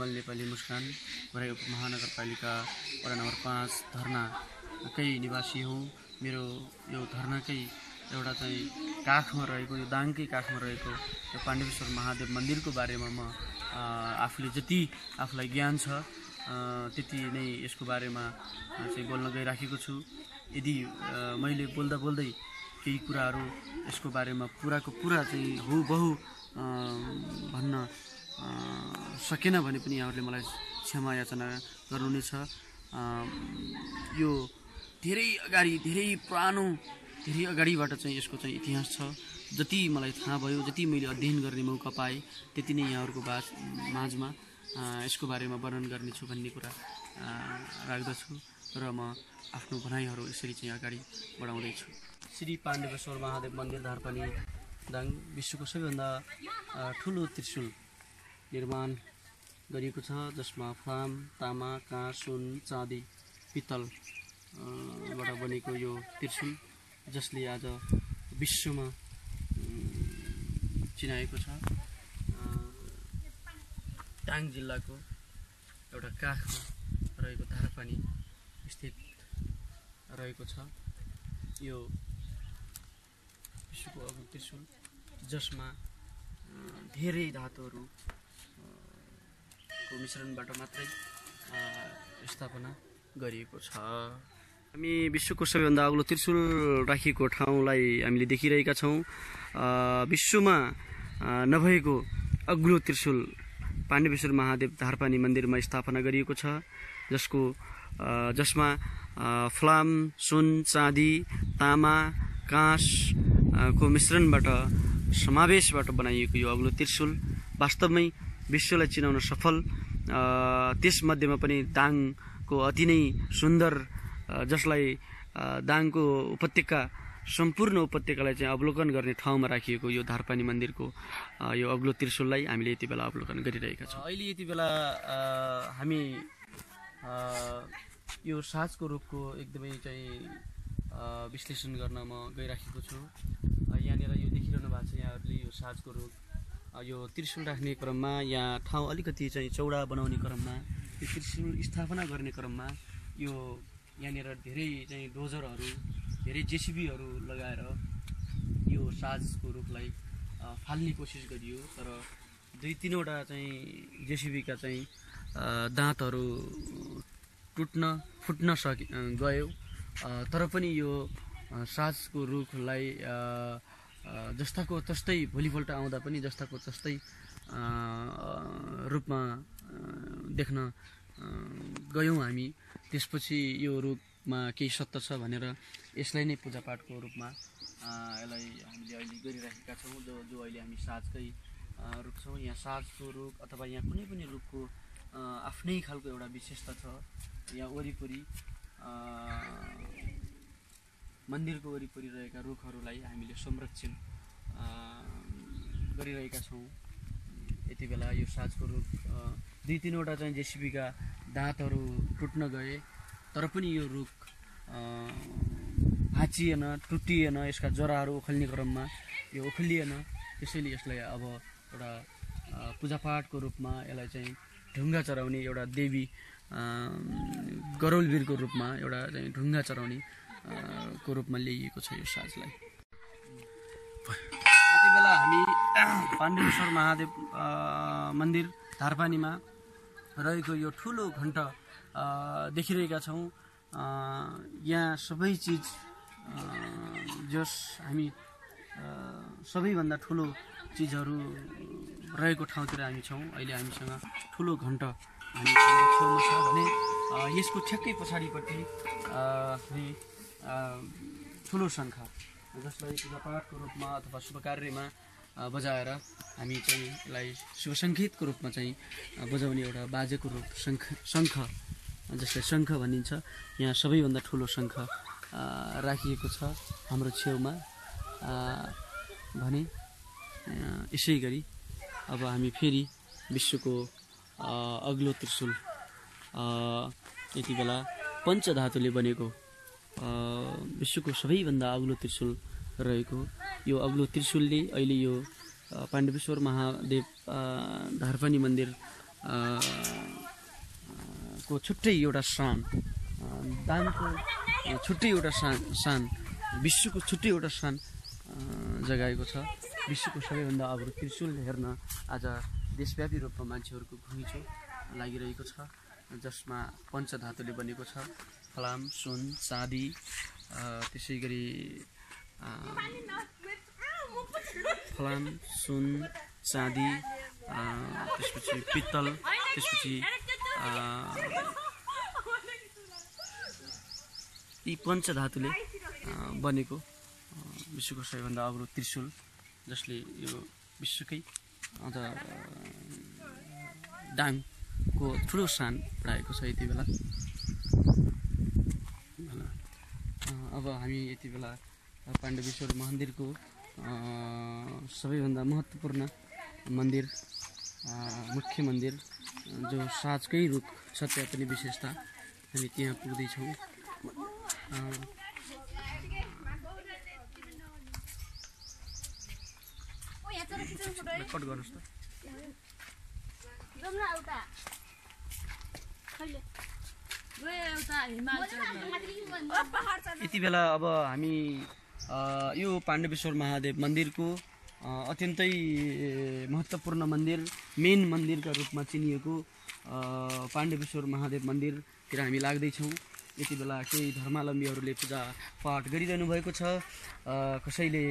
विमल नेपाली मुस्कान भरे उपमहानगरपालिका वडा नम्बर पाँच धर्नाकै निवासी हुँ। मेरो यो धर्नाकै एउटा चाहिँ काखमा रहेको यो दाङकै काखमा रहेको यो पाण्डेश्वर महादेव मन्दिरको बारेमा म आफूले जति आफूलाई ज्ञान छ त्यति नै यसको बारेमा चाहिँ बोल्न गइराखेको छु। यदि मैले बोल्दा बोल्दै केही कुराहरू यसको बारेमा पुराको पुरा चाहिँ हुबहु सकेन भने पनि यहाँहरूले मलाई क्षमा याचना गर्नुहुनेछ। यो धेरै अगाडि धेरै पुरानो धेरै अगाडिबाट चाहिँ यसको चाहिँ इतिहास छ। जति मलाई थाहा भयो जति मैले अध्ययन गर्ने मौका पाएँ त्यति नै यहाँहरूको बाज माझमा यसको बारेमा वर्णन गर्नेछु भन्ने कुरा राख्दछु र म आफ्नो भनाइहरू यसरी चाहिँ अगाडि बढाउँदैछु। श्री पाण्डेश्वर महादेव मन्दिर धारपानी दाङ विश्वको सबैभन्दा ठुलो त्रिशुल निर्माण गरिएको छ जसमा फ्लाम तामा काँस सुन चाँदी पित्तल अ, बाट बनेको यो त्रिशुल जसले आज विश्वमा चिनाएको छ। दाङ जिल्लाको एउटा काखमा रहेको धारापानी स्थित रहेको छ। यो विश्वको अग्लो त्रिशुल जसमा धेरै धातुहरू अ, को मिश्रणबाट मात्रै स्थापना गरिएको छ। हामी विश्वको सबैभन्दा अग्लो त्रिशुल राखिएको ठाउँलाई हामीले देखिरहेका छौँ। विश्वमा नभएको अग्लो त्रिशुल पाण्डेश्वर महादेव धारपानी मन्दिरमा स्थापना गरिएको छ जसको जसमा फ्लाम सुन चाँदी तामा काँस को मिश्रणबाट समावेशबाट बनाइएको यो अग्लो त्रिशुल वास्तवमै विश्वलाई चिनाउन सफल त्यसमध्येमा पनि दाङको अति नै सुन्दर जसलाई दाङको उपत्यका सम्पूर्ण उपत्यकालाई चाहिँ अवलोकन गर्ने ठाउँमा राखिएको यो धारपानी मन्दिरको यो अग्लो त्रिशुललाई हामीले यति बेला अवलोकन गरिरहेका छौँ। अहिले यति बेला हामी यो साँझको रूपको एकदमै चाहिँ विश्लेषण गर्न म गइराखेको छु। यहाँनिर यो देखिरहनु भएको छ यहाँहरूले यो साँझको रूप। यो त्रिशुल राख्ने क्रममा यहाँ ठाउँ अलिकति चाहिँ चौडा बनाउने क्रममा यो त्रिशुल स्थापना गर्ने क्रममा यो यहाँनिर धेरै चाहिँ डोजरहरू धेरै जेसिबीहरू लगाएर यो साजको रुखलाई फाल्ने कोसिस गरियो। तर दुई तिनवटा चाहिँ जेसिबीका चाहिँ दाँतहरू टुट्न फुट्न सकि गयो। तर पनि यो साजको रुखलाई जस्ताको तस्तै भोलिपल्ट आउँदा पनि जस्ताको तस्तै रूपमा देख्न गयौँ हामी। त्यसपछि यो रुखमा केही सत्य छ भनेर यसलाई नै पूजापाठको रूपमा यसलाई हामीले अहिले गरिराखेका छौँ। जो जो अहिले हामी साजकै अ, रुख छौँ यहाँ साजको रुख अथवा यहाँ कुनै पनि रुखको आफ्नै खालको एउटा विशेषता छ। यहाँ वरिपरि मन्दिरको वरिपरि रहेका रुखहरूलाई हामीले संरक्षण गरिरहेका छौँ। यति बेला यो साजको रुख दुई तिनवटा चाहिँ जेसिबीका दाँतहरू टुट्न गए तर पनि यो रुख भाँचिएन टुटिएन यसका जराहरू उखल्ने क्रममा यो उखलिएन। त्यसैले यसलाई अब एउटा पूजापाठको रूपमा यसलाई चाहिँ ढुङ्गा चढाउने एउटा देवी गरौलवीरको रूपमा एउटा चाहिँ ढुङ्गा चढाउने को रूपमा ल्याइएको छ यो साजलाई? यति बेला हामी पाण्डेश्वर महादेव मन्दिर धारपानीमा रहेको यो ठुलो घन्ट अ, देखिरहेका छौँ। यहाँ सबै चिज जस हामी सबैभन्दा ठुलो चिजहरू रहेको ठाउँतिर हामी छौँ। अहिले हामीसँग ठुलो घन्ट हामी छेउमा छ भने यसको ठ्याक्कै पछाडिपट्टि ठुलो शङ्ख जसलाई पूजापाठको रूपमा अथवा शुभ कार्यमा बजाएर हामी चाहिँ यसलाई शुभ सङ्गीतको रूपमा चाहिँ बजाउने एउटा बाजेको रूप शङ्ख शङ्ख जसलाई शङ्ख भनिन्छ। यहाँ सबैभन्दा ठुलो शङ्ख राखिएको छ हाम्रो छेउमा। भने यसै गरी अब हामी फेरि विश्वको अग्लो त्रिशुल यति बेला पञ्चधातुले बनेको विश्वको सबैभन्दा अग्लो त्रिशुल रहेको यो अग्लो त्रिशुलले अहिले यो पाण्डवेश्वर महादेव धारपानी मन्दिर को छुट्टै एउटा शान अ, दामको छुट्टै एउटा शान शान विश्वको छुट्टै एउटा अ, जगाएको छ। विश्वको सबैभन्दा अब त्रिशुल हेर्न आज देशव्यापी रूपमा मान्छेहरूको घुइँचो लागिरहेको छ जसमा पञ्चधातुले बनेको छ। फलाम सुन चाँदी त्यसै गरी फलाम सुन चाँदी त्यसपछि पित्तल त्यसपछि यी पञ्चधातुले बनेको विश्वको सबैभन्दा अग्लो त्रिशुल जसले यो विश्वकै अन्त डाङको ठुलो सान बढाएको छ यति बेला। अब हामी यति बेला पाण्डवेश्वर मन्दिरको सबैभन्दा महत्त्वपूर्ण मन्दिर मुख्य मन्दिर जो साजकै रूप छ त्यहाँ पनि विशेषता हामी त्यहाँ पुग्दैछौँ। कट गर्नुहोस् त। यति बेला अब हामी यो पाण्डवेश्वर महादेव मन्दिरको अत्यन्तै महत्त्वपूर्ण मन्दिर मेन मन्दिरका रूपमा चिनिएको पाण्डवेश्वर महादेव मन्दिरतिर हामी लाग्दैछौँ। यति बेला केही धर्मावलम्बीहरूले पूजा पाठ गरिरहनु भएको छ। कसैले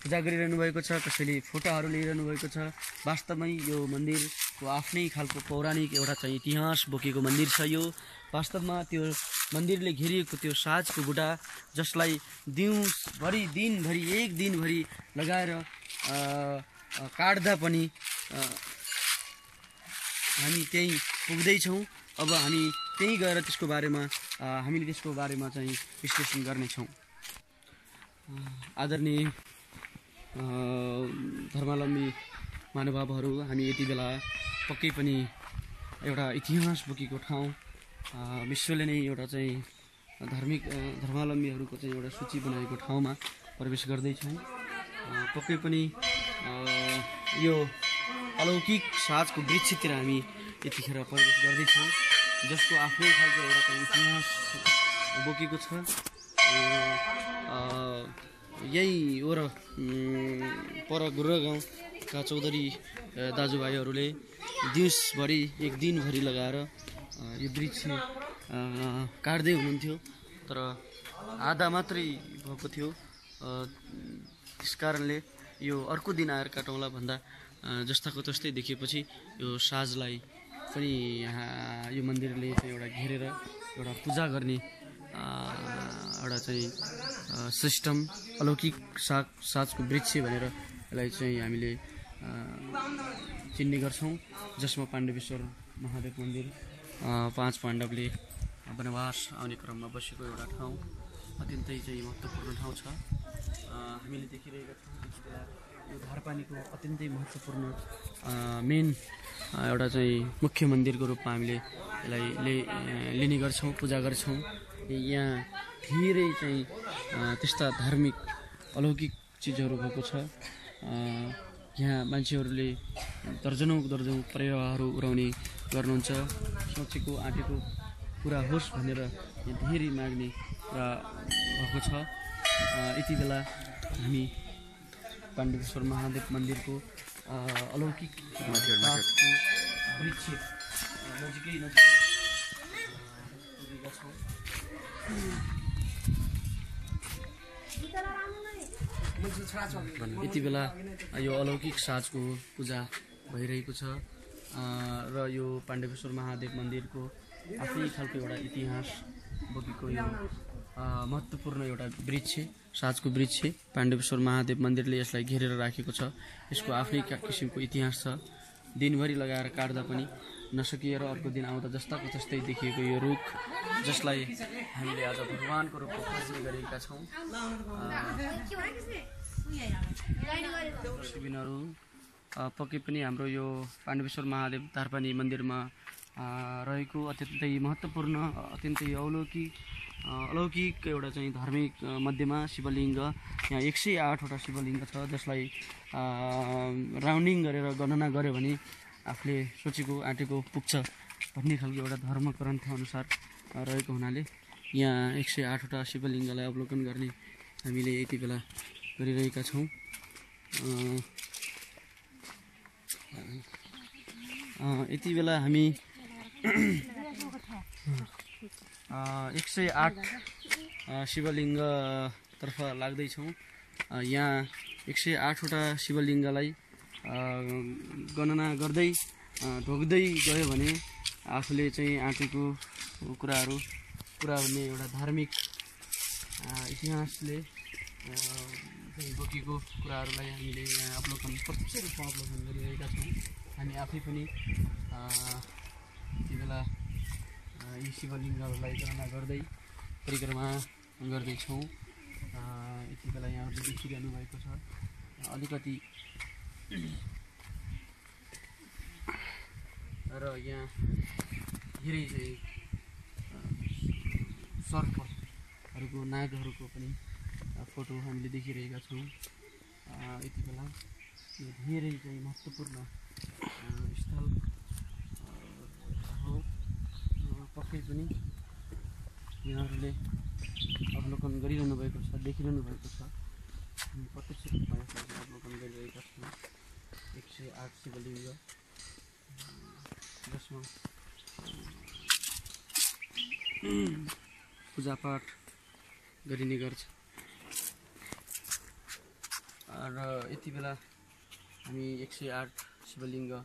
पूजा गरिरहनु भएको छ कसैले फोटोहरू लिइरहनु भएको छ। वास्तवमै यो मन्दिरको आफ्नै खालको पौराणिक एउटा चाहिँ इतिहास बोकेको मन्दिर छ यो। वास्तवमा त्यो मन्दिरले घेरिएको त्यो साजको बुढा जसलाई दिउँभरि दिनभरि एक दिनभरि लगाएर काट्दा पनि हामी त्यहीँ पुग्दैछौँ। अब हामी त्यहीँ गएर त्यसको बारेमा हामीले त्यसको बारेमा चाहिँ विश्लेषण गर्नेछौँ। आदरणीय धर्मावलम्बी महानुभावहरू हामी यति बेला पक्कै पनि एउटा इतिहास बोकेको ठाउँ विश्वले नै एउटा चाहिँ धार्मिक धर्मावलम्बीहरूको चाहिँ एउटा सूची बनाएको ठाउँमा प्रवेश गर्दैछौँ। पक्कै पनि यो अलौकिक साजको वृक्षतिर हामी यतिखेर प्रवेश गर्दैछौँ। जसको आफ्नै खालको एउटा इतिहास बोकेको छ। यही वर पर गुरुवा गाउँका चौधरी दाजुभाइहरूले दिउँसभरि एक दिनभरि लगाएर यो वृक्ष काट्दै हुनुहुन्थ्यो। तर आधा मात्रै भएको थियो। त्यस कारणले यो अर्को दिन आएर काटौँला भन्दा जस्ताको तस्तै देखिएपछि यो साजलाई पनि यहाँ यो मन्दिरले चाहिँ एउटा घेरेर एउटा पूजा गर्ने एउटा चाहिँ सिस्टम अलौकिक साग साजको वृक्ष भनेर यसलाई चाहिँ हामीले चिन्ने गर्छौँ। जसमा पाण्डवेश्वर महादेव मन्दिर पाँच पाण्डवले वनवास आउने क्रममा बसेको एउटा ठाउँ अत्यन्तै चाहिँ महत्त्वपूर्ण ठाउँ छ। हामीले देखिरहेका छौँ। यो धारपानीको अत्यन्तै महत्त्वपूर्ण मेन एउटा चाहिँ मुख्य मन्दिरको रूपमा हामीले यसलाई लिने गर्छौँ पूजा गर्छौँ। यहाँ धेरै चाहिँ त्यस्ता धार्मिक अलौकिक चिजहरू भएको छ। यहाँ मान्छेहरूले दर्जनौँ दर्जनौँ प्रेवाहरू उडाउने गर्नुहुन्छ। सोचेको आँटेको पुरा होस् भनेर धेरै माग्ने र भएको छ। यति बेला हामी पाण्डवेश्वर महादेव मन्दिरको अलौकिक वृक्ष नजिकै नजिकै अ, पुगेका छौँ। यति बेला यो अलौकिक साजको पूजा भइरहेको छ। र यो पाण्डवेश्वर महादेव मन्दिरको आफ्नै खालको एउटा इतिहास बोकेको यो महत्त्वपूर्ण एउटा वृक्ष साजको वृक्ष पाण्डवेश्वर महादेव मन्दिरले यसलाई घेरेर राखेको छ। यसको आफ्नै किसिमको इतिहास छ। दिनभरि लगाएर काट्दा पनि नसकिएर अर्को दिन आउँदा जस्ताको जस्तै देखिएको यो रुख जसलाई हामीले आज भगवान्को रूपमा खोज्ने गरेका छौँ। शिविनहरू पक्कै पनि हाम्रो यो पाण्डवेश्वर महादेव धारपानी मन्दिरमा रहेको अत्यन्तै महत्त्वपूर्ण अत्यन्तै अलौकिक अ, अलौकिक एउटा चाहिँ धार्मिक मध्येमा शिवलिङ्ग यहाँ एक सय आठवटा शिवलिङ्ग छ जसलाई राउन्डिङ गरेर गणना गऱ्यो भने आफूले सोचेको आँटेको पुग्छ भन्ने खालको एउटा धर्म ग्रन्थ अनुसार रहेको हुनाले यहाँ एक सय आठवटा शिवलिङ्गलाई अवलोकन गर्ने हामीले यति बेला गरिरहेका छौँ। यति बेला हामी एक सय आठ शिवलिङ्गतर्फ लाग्दैछौँ। यहाँ एक सय आठवटा शिवलिङ्गलाई गणना गर्दै अ, ढोग्दै गयो भने आफूले चाहिँ आँटेको कुराहरू पुरा हुने एउटा धार्मिक इतिहासले बोकेको कुराहरूलाई हामीले यहाँ अवलोकन प्रत्यक्ष रूपमा अवलोकन गरिरहेका छौँ। हामी आफै पनि अ, यति बेला यी शिवलिङ्गहरूलाई गणना गर्दै परिक्रमा गर्दैछौँ यति बेला यहाँहरूले देखिरहनु भएको छ। अलिकति र यहाँ धेरै चाहिँ सर्पहरूको नागहरूको पनि फोटो हामीले देखिरहेका छौँ। यति बेला यो धेरै चाहिँ महत्त्वपूर्ण पक्कै पनि यहाँहरूले अवलोकन गरिरहनु भएको छ देखिरहनु भएको छ। हामी प्रत्यक्ष रूपमा यसलाई अवलोकन गरिरहेका छौँ एक सय आठ शिवलिङ्ग जसमा पूजापाठ गरिने गर्छ। र यति बेला हामी एक सय आठ शिवलिङ्ग अ,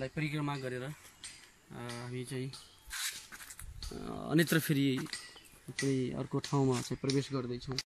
लाई परिक्रमा गरेर हामी चाहिँ अन्यत्र फेरि कुनै अर्को ठाउँमा चाहिँ प्रवेश गर्दैछौँ।